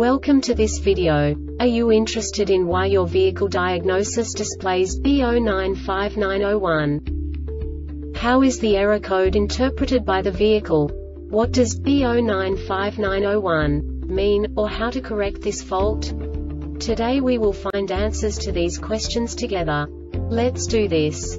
Welcome to this video. Are you interested in why your vehicle diagnosis displays B095901? How is the error code interpreted by the vehicle? What does B095901 mean, or how to correct this fault? Today we will find answers to these questions together. Let's do this.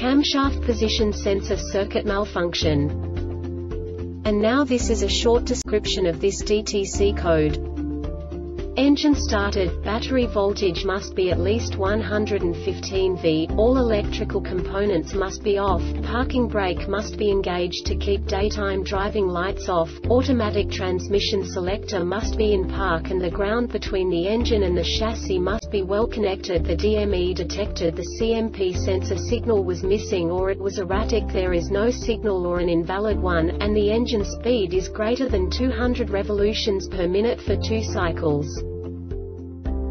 Camshaft position sensor circuit malfunction. And now this is a short description of this DTC code. Engine started, battery voltage must be at least 115 V, all electrical components must be off, parking brake must be engaged to keep daytime driving lights off, automatic transmission selector must be in park and the ground between the engine and the chassis must be well connected The DME detected the CMP sensor signal was missing or it was erratic there is no signal or an invalid one, and the engine speed is greater than 200 revolutions per minute for two cycles.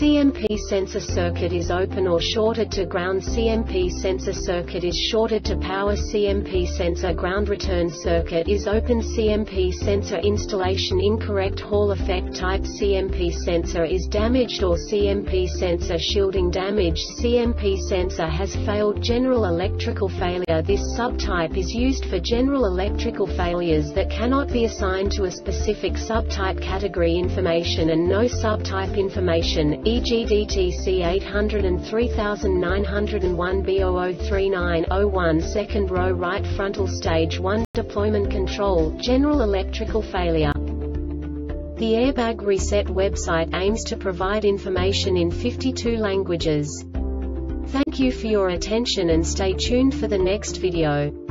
CMP sensor circuit is open or shorted to ground CMP sensor circuit is shorted to power CMP sensor ground return circuit is open CMP sensor installation incorrect Hall effect type CMP sensor is damaged or CMP sensor shielding damaged CMP sensor has failed general electrical failure This subtype is used for general electrical failures that cannot be assigned to a specific subtype category information and no subtype information e.g. DTC 803901 B003901 second row right frontal stage 1 deployment control general electrical failure the Airbag Reset website aims to provide information in 52 languages. Thank you for your attention and stay tuned for the next video.